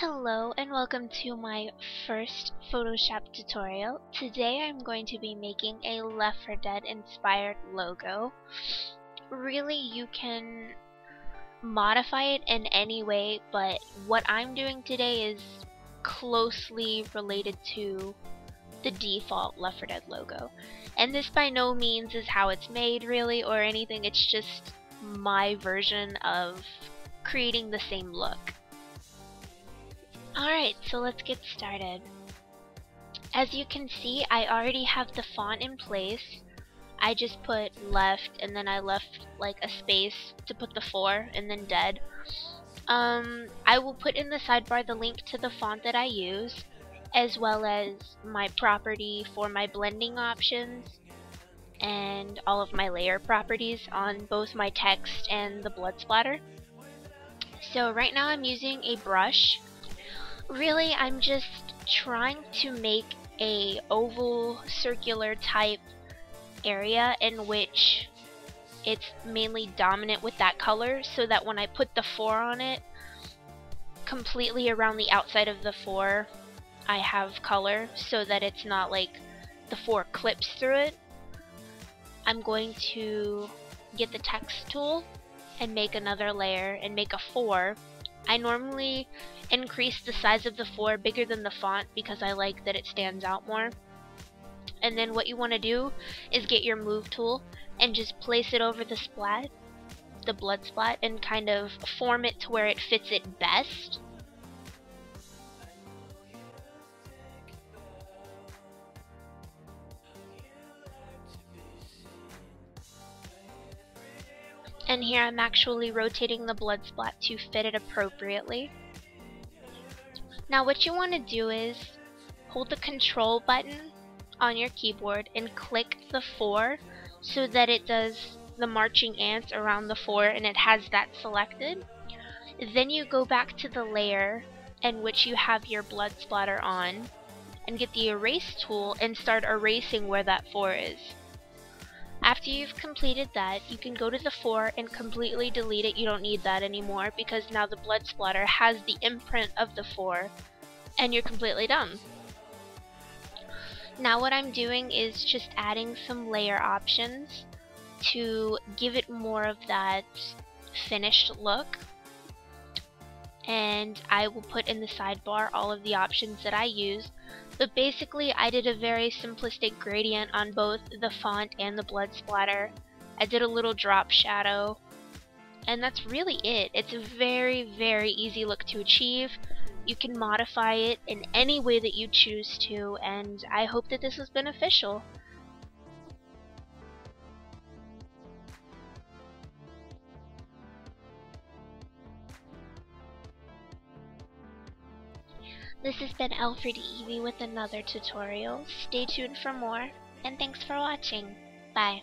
Hello and welcome to my first Photoshop tutorial. Today I'm going to be making a Left 4 Dead inspired logo. Really you can modify it in any way but what I'm doing today is closely related to the default Left 4 Dead logo. And this by no means is how it's made really or anything, it's just my version of creating the same look. Alright, so let's get started. As you can see, I already have the font in place. I just put left and then I left like a space to put the 4 and then dead. Um, I will put in the sidebar the link to the font that I use as well as my property for my blending options and all of my layer properties on both my text and the blood splatter. So right now I'm using a brush really I'm just trying to make a oval circular type area in which it's mainly dominant with that color so that when I put the 4 on it completely around the outside of the 4 I have color so that it's not like the 4 clips through it. I'm going to get the text tool and make another layer and make a 4 I normally increase the size of the 4 bigger than the font because I like that it stands out more. And then what you want to do is get your move tool and just place it over the splat, the blood splat, and kind of form it to where it fits it best. And here I'm actually rotating the blood splat to fit it appropriately. Now what you want to do is hold the control button on your keyboard and click the 4 so that it does the marching ants around the 4 and it has that selected. Then you go back to the layer in which you have your blood splatter on and get the erase tool and start erasing where that 4 is. After you've completed that, you can go to the 4 and completely delete it. You don't need that anymore because now the blood splatter has the imprint of the 4 and you're completely done. Now what I'm doing is just adding some layer options to give it more of that finished look and I will put in the sidebar all of the options that I use but basically I did a very simplistic gradient on both the font and the blood splatter. I did a little drop shadow. And that's really it. It's a very, very easy look to achieve. You can modify it in any way that you choose to, and I hope that this was beneficial. This has been Alfred Eevee with another tutorial. Stay tuned for more, and thanks for watching. Bye.